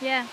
Yeah.